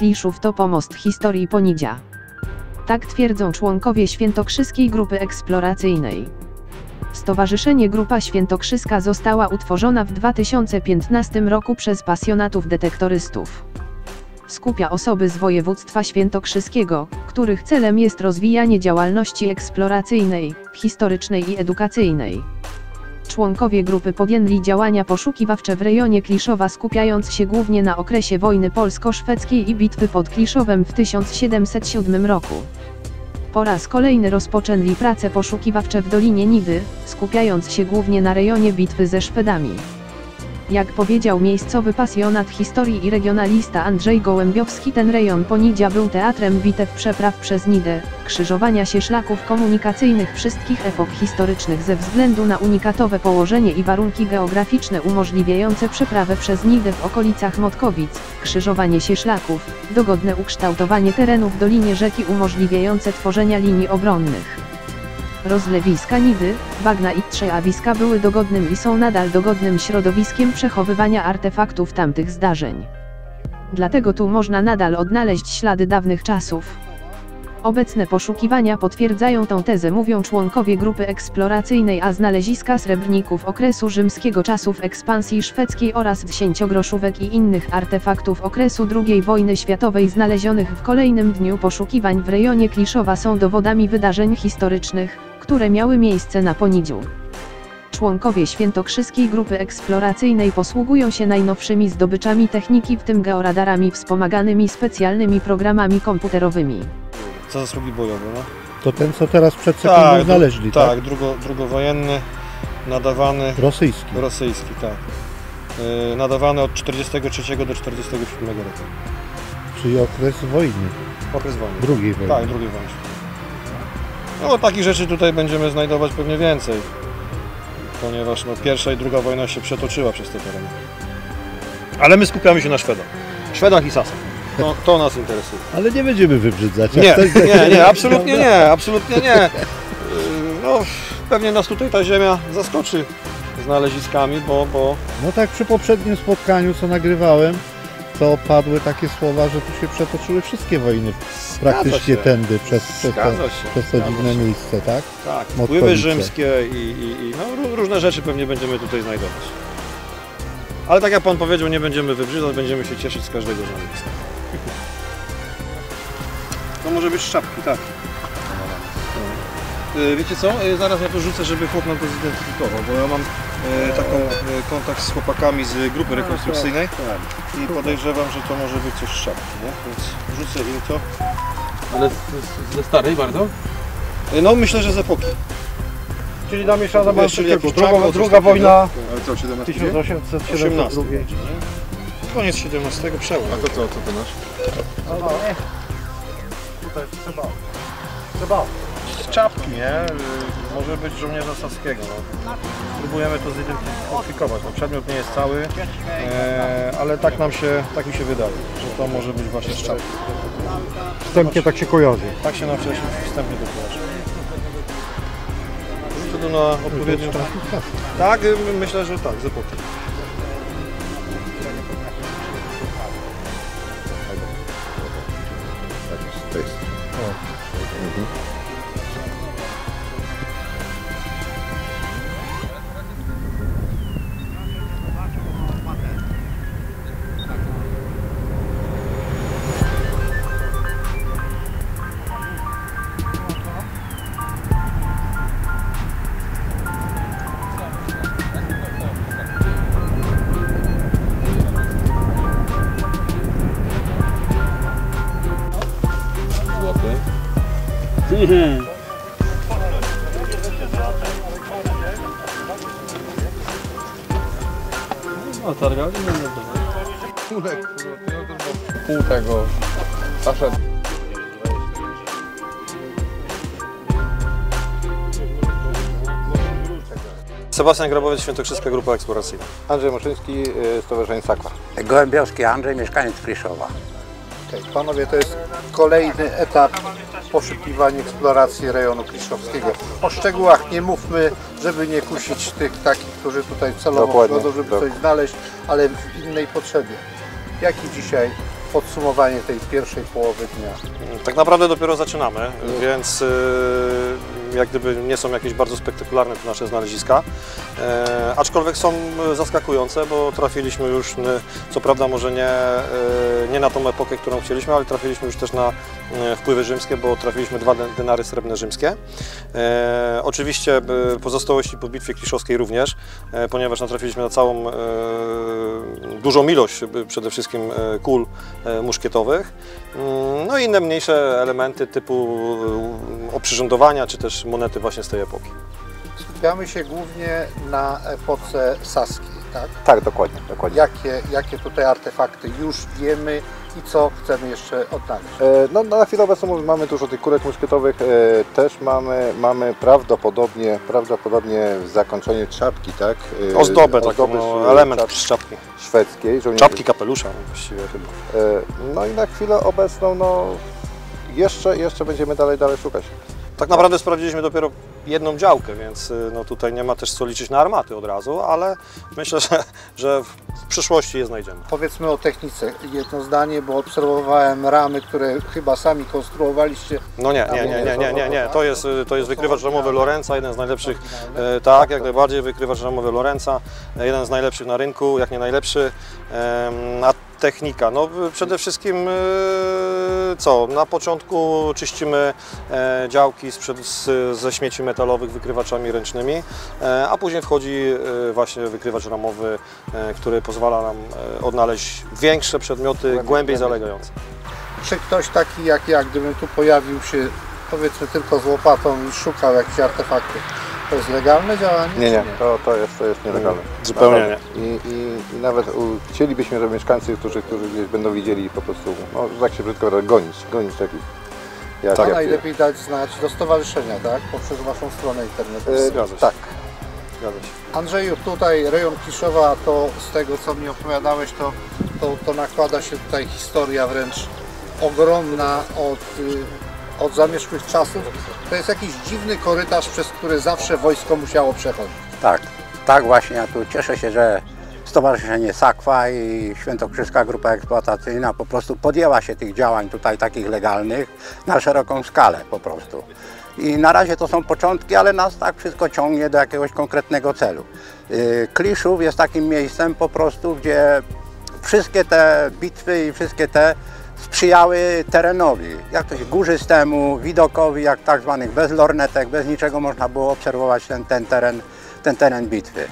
Kliszów to pomost historii Ponidzia. Tak twierdzą członkowie Świętokrzyskiej Grupy Eksploracyjnej. Stowarzyszenie Grupa Świętokrzyska została utworzona w 2015 roku przez pasjonatów detektorystów. Skupia osoby z województwa świętokrzyskiego, których celem jest rozwijanie działalności eksploracyjnej, historycznej i edukacyjnej. Członkowie grupy podjęli działania poszukiwawcze w rejonie Kliszowa skupiając się głównie na okresie wojny polsko-szwedzkiej i bitwy pod Kliszowem w 1707 roku. Po raz kolejny rozpoczęli prace poszukiwawcze w Dolinie Niwy, skupiając się głównie na rejonie bitwy ze Szwedami. Jak powiedział miejscowy pasjonat historii i regionalista Andrzej Gołębiowski ten rejon Ponidzia był teatrem bitew przepraw przez Nidę, krzyżowania się szlaków komunikacyjnych wszystkich epok historycznych ze względu na unikatowe położenie i warunki geograficzne umożliwiające przeprawę przez Nidę w okolicach Motkowic, krzyżowanie się szlaków, dogodne ukształtowanie terenu w dolinie rzeki umożliwiające tworzenia linii obronnych. Rozlewiska Nidy, bagna i trzeawiska były dogodnym i są nadal dogodnym środowiskiem przechowywania artefaktów tamtych zdarzeń. Dlatego tu można nadal odnaleźć ślady dawnych czasów. Obecne poszukiwania potwierdzają tą tezę mówią członkowie grupy eksploracyjnej a znaleziska srebrników okresu rzymskiego czasów ekspansji szwedzkiej oraz dziesięciogroszówek i innych artefaktów okresu II wojny światowej znalezionych w kolejnym dniu poszukiwań w rejonie Kliszowa są dowodami wydarzeń historycznych, które miały miejsce na Ponidziu. Członkowie Świętokrzyskiej Grupy Eksploracyjnej posługują się najnowszymi zdobyczami techniki w tym georadarami wspomaganymi specjalnymi programami komputerowymi. za zasługi bojowe. No. To ten, co teraz przed sekundą Tak, znaleźli, tak, tak? drugo, drugowojenny, nadawany, Rosyjski. rosyjski, tak. Yy, nadawany od 43 do 47 roku. Czyli okres wojny, Okres wojny. drugiej wojny. Tak, drugiej wojny. No bo takich rzeczy tutaj będziemy znajdować pewnie więcej. Ponieważ no, pierwsza i druga wojna się przetoczyła przez te tereny. Ale my skupiamy się na Szwedach. Szwedach i Sasach. To, to nas interesuje. Ale nie będziemy wybrzydzać. Nie, nie, nie, absolutnie nie, absolutnie nie. Yy, No, pewnie nas tutaj ta ziemia zaskoczy znaleziskami, bo, bo No tak przy poprzednim spotkaniu, co nagrywałem, to padły takie słowa, że tu się przetoczyły wszystkie wojny praktycznie się. tędy, przez, przez, to, zgadza się. przez to zgadza dziwne się. miejsce, tak? Tak, Motkowice. wpływy rzymskie i, i, i no, ró- różne rzeczy pewnie będziemy tutaj znajdować. Ale tak jak Pan powiedział, nie będziemy wybrzydzać, będziemy się cieszyć z każdego znaleziska. To może być szczapki, tak. Y, Wiecie co? Y, Zaraz ja to rzucę, żeby chłop nam to zidentyfikował, bo ja mam taką y, kontakt z chłopakami z grupy rekonstrukcyjnej i podejrzewam, że to może być coś z szczapki, nie? Więc rzucę im to. Ale ze starej bardzo? Y, No myślę, że z epoki. Czyli namieszana była czyli druga, jakiś czarno, coś druga wojna Ale co, 17 wiek? 1872. Koniec XVII przełom. A to co, co to nasz? Tutaj trzeba. Trzeba. Z czapki, nie? Y, Może być żołnierza saskiego. No. Próbujemy to zidentyfikować. No, przedmiot nie jest cały, e, ale tak nam się, tak mi się wydaje, że to może być właśnie z czapki. Wstępnie tak się kojarzy. Tak się nam wcześniej wstępnie to kojarzy. To na odpowiednią... Tak, y, myślę, że tak, z epoki. Jest. No, targali nie będę. Pół tego. Sasza. Sebastian Grabowiec, Świętokrzyska Grupa Eksploracyjna. Andrzej Moczyński, y, Stowarzyszenie Sakwa. Gołębiowski Andrzej, mieszkaniec Kliszowa. Okej, Panowie, to jest kolejny etap poszukiwań eksploracji rejonu kliszowskiego. O szczegółach nie mówmy, żeby nie kusić tych takich, którzy tutaj celowo Dokładnie, przychodzą, żeby tak. coś znaleźć, ale w innej potrzebie. Jaki dzisiaj podsumowanie tej pierwszej połowy dnia. Tak naprawdę dopiero zaczynamy, więc y, jak gdyby nie są jakieś bardzo spektakularne te nasze znaleziska, e, aczkolwiek są y, zaskakujące, bo trafiliśmy już, y, co prawda może nie, y, nie na tą epokę, którą chcieliśmy, ale trafiliśmy już też na wpływy rzymskie, bo trafiliśmy dwa den- denary srebrne rzymskie. E, oczywiście pozostałości po bitwie kliszowskiej również, e, ponieważ natrafiliśmy na całą e, dużą ilość przede wszystkim e, kul e, muszkietowych. Mm, No i inne mniejsze elementy typu oprzyrządowania, czy też monety właśnie z tej epoki. Skupiamy się głównie na epoce saskiej, tak? Tak, dokładnie, dokładnie. Jakie, jakie tutaj artefakty już wiemy i co chcemy jeszcze odnaleźć? E, No, na chwilę obecną mamy dużo tych kurek muszkietowych, e, też mamy, mamy prawdopodobnie, prawdopodobnie zakończenie czapki, tak? E, Ozdobę, taką sz- no, element czap- z czapki. szwedzkiej. żołnierzy- Czapki kapelusza właściwie chyba. E, No i na chwilę obecną, no jeszcze, jeszcze będziemy dalej, dalej szukać. Tak naprawdę sprawdziliśmy dopiero jedną działkę, więc y, no tutaj nie ma też co liczyć na armaty od razu, ale myślę, że, że w przyszłości je znajdziemy. Powiedzmy o technice jedno zdanie, bo obserwowałem ramy, które chyba sami konstruowaliście. No nie, nie, nie, nie, nie, nie, nie. To jest, y, to jest wykrywacz ramowy Lorenza, jeden z najlepszych, e, tak, jak najbardziej wykrywacz ramowy Lorenza, jeden z najlepszych na rynku, jak nie najlepszy. A technika, no przede wszystkim y, co, na początku czyścimy e, działki ze śmieci metalowych wykrywaczami ręcznymi, e, a później wchodzi e, właśnie wykrywacz ramowy, e, który pozwala nam e, odnaleźć większe przedmioty, głębiej zalegające. Czy ktoś taki jak ja, gdybym tu pojawił się powiedzmy tylko z łopatą i szukał jakichś artefaktów, to jest legalne działanie? Nie, nie, to, to, jest, to jest nielegalne. Zupełnie Naprawdę. I, i, I nawet u, chcielibyśmy, żeby mieszkańcy, którzy, którzy gdzieś będą widzieli po prostu, no że tak się brzydko wyrażę, gonić, gonić takich. Jak, To jak- najlepiej dać znać do stowarzyszenia, tak? Poprzez Waszą stronę internetową. E, Zgadza się. Tak, Zgadza się. Andrzeju, tutaj rejon Kiszowa, to z tego co mi opowiadałeś, to, to, to nakłada się tutaj historia wręcz ogromna od, y, od zamierzchłych czasów. To jest jakiś dziwny korytarz, przez który zawsze wojsko musiało przechodzić. Tak, tak właśnie. Ja tu cieszę się, że Stowarzyszenie Sakwa i Świętokrzyska Grupa Eksploatacyjna po prostu podjęła się tych działań tutaj takich legalnych na szeroką skalę po prostu. I na razie to są początki, ale nas tak wszystko ciągnie do jakiegoś konkretnego celu. Yy, Kliszów jest takim miejscem po prostu, gdzie wszystkie te bitwy i wszystkie te sprzyjały terenowi, jak to się górzystemu, widokowi, jak tak zwanych bez lornetek, bez niczego można było obserwować ten, ten, teren, ten teren bitwy.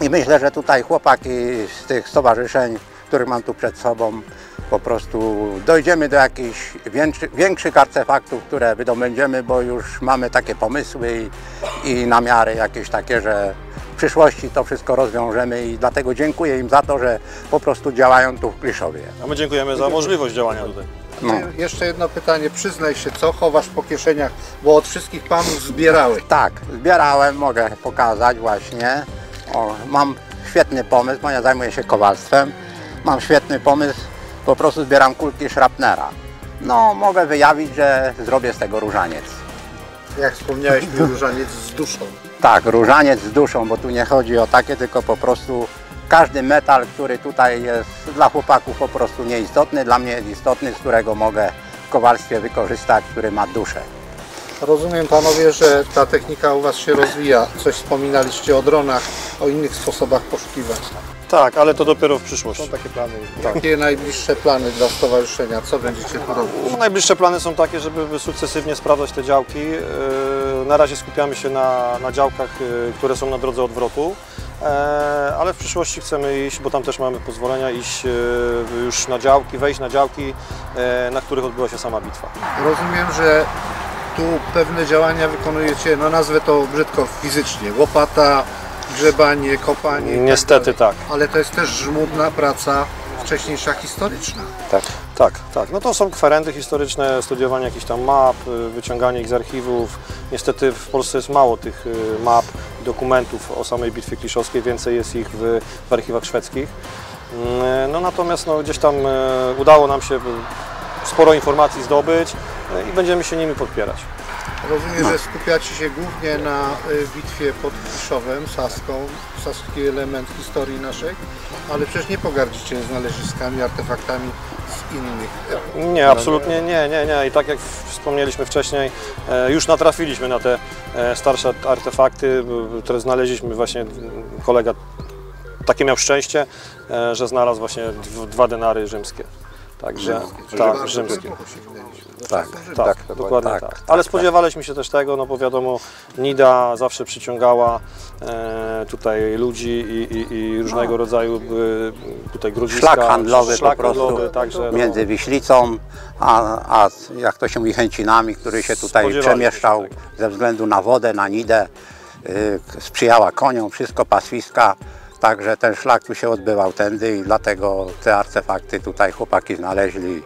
I myślę, że tutaj chłopaki z tych stowarzyszeń, których mam tu przed sobą, po prostu dojdziemy do jakichś większy, większych artefaktów, które wydobędziemy, bo już mamy takie pomysły i, i namiary jakieś takie, że w przyszłości to wszystko rozwiążemy i dlatego dziękuję im za to, że po prostu działają tu w Kliszowie. A my dziękujemy za możliwość działania tutaj. No. Jeszcze jedno pytanie, przyznaj się, co chowasz po kieszeniach, bo od wszystkich panów zbierałeś. Tak, zbierałem, mogę pokazać właśnie. O, mam świetny pomysł, bo ja zajmuję się kowalstwem. Mam świetny pomysł, po prostu zbieram kulki szrapnera. No, mogę wyjawić, że zrobię z tego różaniec. Jak wspomniałeś mi, różaniec z duszą. Tak, różaniec z duszą, bo tu nie chodzi o takie, tylko po prostu każdy metal, który tutaj jest dla chłopaków po prostu nieistotny, dla mnie jest istotny, z którego mogę w kowalstwie wykorzystać, który ma duszę. Rozumiem panowie, że ta technika u Was się rozwija. Coś wspominaliście o dronach, o innych sposobach poszukiwań. Tak, ale to dopiero w przyszłości. są takie plany. Jakie najbliższe plany dla stowarzyszenia? Co będziecie tu robić? No, Najbliższe plany są takie, żeby sukcesywnie sprawdzać te działki. Na razie skupiamy się na, na działkach, yy, które są na drodze odwrotu, Eee, ale w przyszłości chcemy iść, bo tam też mamy pozwolenia, iść yy, już na działki, wejść na działki, yy, na których odbyła się sama bitwa. Rozumiem, że tu pewne działania wykonujecie, no nazwę to brzydko fizycznie. Łopata, grzebanie, kopanie. tak Niestety dalej. tak. Ale to jest też żmudna praca wcześniejsza historyczna. Tak, tak. No to są kwerendy historyczne, studiowanie jakichś tam map, y, wyciąganie ich z archiwów. Niestety w Polsce jest mało tych y, map, dokumentów o samej bitwie kliszowskiej, więcej jest ich w, w archiwach szwedzkich. Mm, No natomiast no, gdzieś tam y, udało nam się sporo informacji zdobyć i będziemy się nimi podpierać. Rozumiem, że skupiacie się głównie na bitwie pod Kiszowem, Saską, saski element historii naszej, ale przecież nie pogardzicie znaleziskami, artefaktami z innych. Nie, absolutnie nie, nie, nie. I tak jak wspomnieliśmy wcześniej, e, już natrafiliśmy na te e, starsze artefakty, które znaleźliśmy właśnie, kolega takie miał szczęście, e, że znalazł właśnie dw- dwa denary rzymskie. Także, tak, rzymskie. sięgnęliście. Do Tak, rzymskich. Tak, dokładnie. Tak, tak. tak, Ale tak. spodziewaliśmy się też tego, no bo wiadomo, Nida zawsze przyciągała e, tutaj ludzi i, i, i różnego rodzaju były tutaj grudziska. Szlak handlowy szlak po prostu handlowy, także no, między Wiślicą, a, a jak to się mówi Chęcinami, który się tutaj przemieszczał się ze względu na wodę, na nidę, y, sprzyjała koniom, wszystko paswiska. Także ten szlak tu się odbywał tędy i dlatego te artefakty tutaj chłopaki znaleźli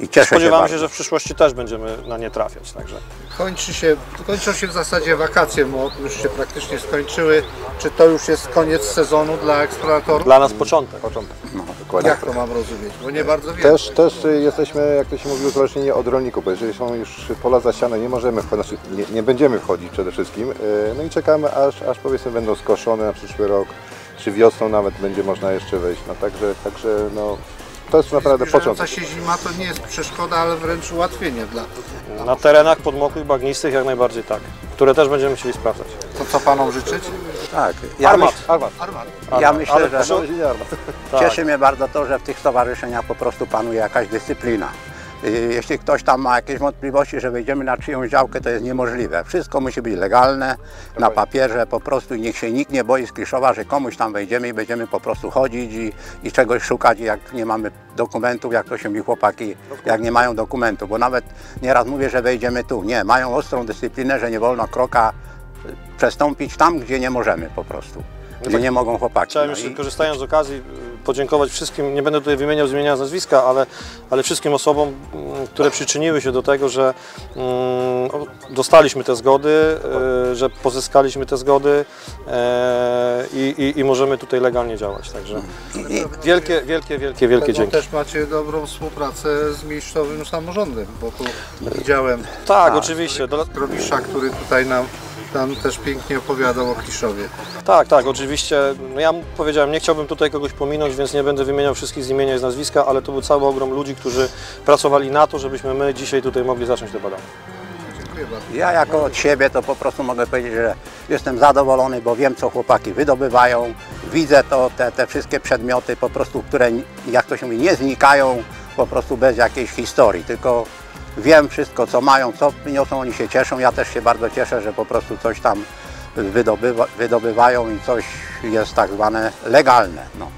i cieszę się Spodziewamy bardzo. się, że w przyszłości też będziemy na nie trafiać. Także. Kończy się, kończą się w zasadzie wakacje, bo już się praktycznie skończyły. Czy to już jest koniec sezonu dla eksploratorów? Dla nas początek. Początek. Dokładnie. Jak to mam rozumieć? Bo nie bardzo wiem. Też, też jesteśmy, jak to się mówi, uzależnieni od rolników, bo jeżeli są już pola zasiane, nie możemy wchodzić, znaczy nie, nie będziemy wchodzić przede wszystkim. y, No i czekamy, aż, aż powiedzmy będą skoszone na przyszły rok, czy wiosną nawet będzie można jeszcze wejść. No także, także no, to jest naprawdę początek. się zima to nie jest przeszkoda, ale wręcz ułatwienie dla. Na terenach podmokłych, bagnistych jak najbardziej tak, które też będziemy chcieli sprawdzać. To co panom życzyć? Tak, ja, Armat. myśl, Armat. Armat. ja myślę, ale że proszę- armat. Tak. cieszy mnie bardzo to, że w tych stowarzyszeniach po prostu panuje jakaś dyscyplina. Y, Jeśli ktoś tam ma jakieś wątpliwości, że wejdziemy na czyjąś działkę, to jest niemożliwe. Wszystko musi być legalne, na papierze po prostu i niech się nikt nie boi z Kliszowa, że komuś tam wejdziemy i będziemy po prostu chodzić i, i czegoś szukać, jak nie mamy dokumentów, jak to się mi chłopaki, jak nie mają dokumentów, bo nawet nieraz mówię, że wejdziemy tu. Nie, mają ostrą dyscyplinę, że nie wolno kroka przestąpić tam, gdzie nie możemy po prostu. Gdzie nie mogą chłopaki. Chciałem No jeszcze i- korzystając z okazji podziękować wszystkim, nie będę tutaj wymieniał zmieniania nazwiska, ale, ale wszystkim osobom, mm, które przyczyniły się do tego, że mm, dostaliśmy te zgody, y, że pozyskaliśmy te zgody e, i, i, i możemy tutaj legalnie działać. Także i, wielkie, wielkie, wielkie, wielkie dzięki. też macie dobrą współpracę z miejscowym samorządem, bo tu widziałem Tak, oczywiście. Do, Robisza, który tutaj nam, nam też pięknie opowiadał o Kliszowie. Tak, tak, oczywiście. No ja powiedziałem, nie chciałbym tutaj kogoś pominąć, więc nie będę wymieniał wszystkich z imienia i z nazwiska, ale to był cały ogrom ludzi, którzy pracowali na to, żebyśmy my dzisiaj tutaj mogli zacząć te badania. Dziękuję bardzo. Ja jako od siebie to po prostu mogę powiedzieć, że jestem zadowolony, bo wiem co chłopaki wydobywają, widzę to, te, te wszystkie przedmioty po prostu, które jak to się mówi, nie znikają po prostu bez jakiejś historii, tylko wiem wszystko co mają, co przyniosą, oni się cieszą, ja też się bardzo cieszę, że po prostu coś tam wydobywa, wydobywają i coś jest tak zwane legalne, no,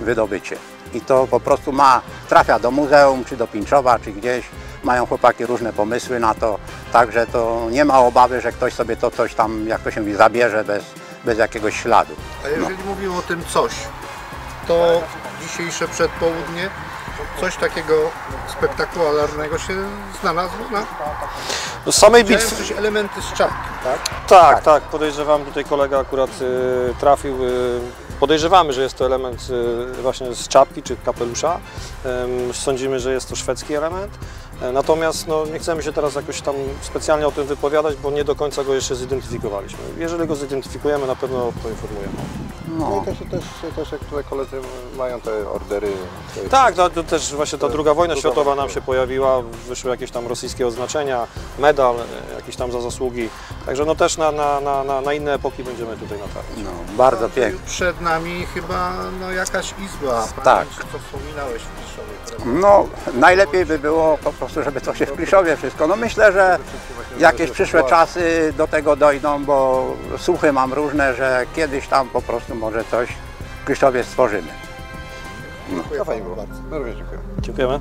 wydobycie. I to po prostu ma, trafia do muzeum, czy do Pińczowa, czy gdzieś, mają chłopaki różne pomysły na to, także to nie ma obawy, że ktoś sobie to coś tam, jak to się mówi, zabierze bez, bez jakiegoś śladu. A jeżeli mówił o tym coś, to dzisiejsze przedpołudnie coś takiego spektakularnego się znalazło na No, samej bitwy. coś elementy z czapki, tak? Tak, tak, podejrzewam, tutaj kolega akurat y, trafił. Y, podejrzewamy, że jest to element y, właśnie z czapki czy kapelusza. Sądzimy, że jest to szwedzki element. E, Natomiast no, nie chcemy się teraz jakoś tam specjalnie o tym wypowiadać, bo nie do końca go jeszcze zidentyfikowaliśmy. Jeżeli go zidentyfikujemy, na pewno poinformujemy. No No. i też, też, też jak tutaj koledzy mają te ordery. Tak, to, to też właśnie ta druga wojna Druga światowa wojna. nam się pojawiła, wyszły jakieś tam rosyjskie oznaczenia, medal e, jakiś tam za zasługi. Także no też na, na, na, na- na inne epoki będziemy tutaj natrafiać. No, bardzo pięknie. Przed nami chyba no, jakaś izba. Tak. Co wspominałeś w Kiszowie. prawda? No, najlepiej by było po prostu, żeby to się w Kliszowie wszystko. No myślę, że jakieś przyszłe czasy do tego dojdą, bo słuchy mam różne, że kiedyś tam po prostu może coś w Kliszowie stworzymy. No, fajnie było. Bardzo. No dziękuję. Dziękujemy.